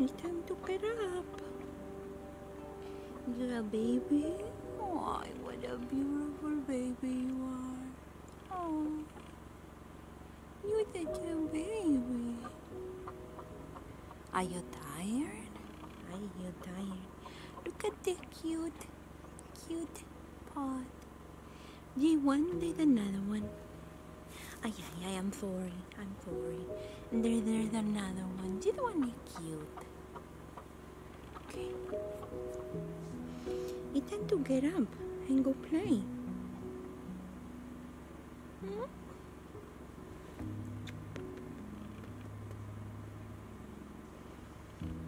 It's time to get up. You're a baby? Oh, what a beautiful baby you are. Oh, you're such a baby. Are you tired? Are you tired? Look at the cute, cute pot. You want there's another one? Ay, ay, ay, I'm sorry. I'm sorry. And there, there's another one. This one is cute. Time to get up and go play.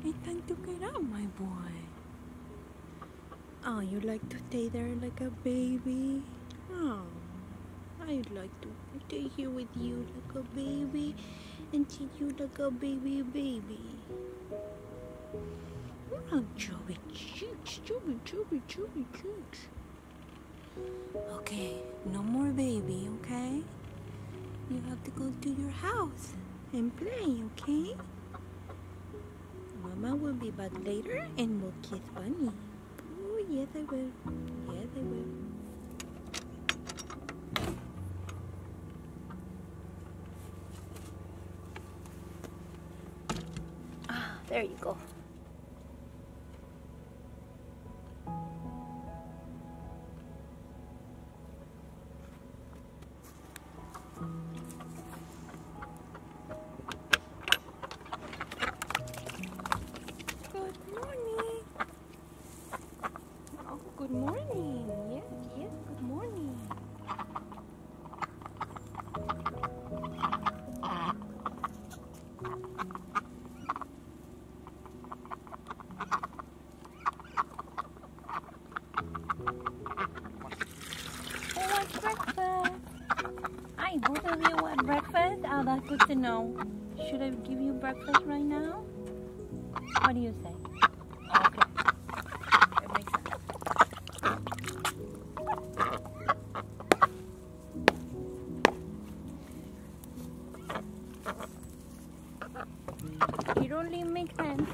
It's time to get up, my boy. Oh, you like to stay there like a baby? Oh, I'd like to stay here with you like a baby and treat you like a baby baby. Oh, chubby cheeks, chubby, chubby, chubby cheeks. Okay, no more baby, okay? You have to go to your house and play, okay? Mama will be back later and we'll kiss Bunny. Oh, yes, I will. Yes, I will. Ah, there you go. Good morning. Yes, yes, good morning. Who wants breakfast? Hi, both of you want breakfast? Oh, that's good to know. Should I give you breakfast right now? What do you say? do you make them?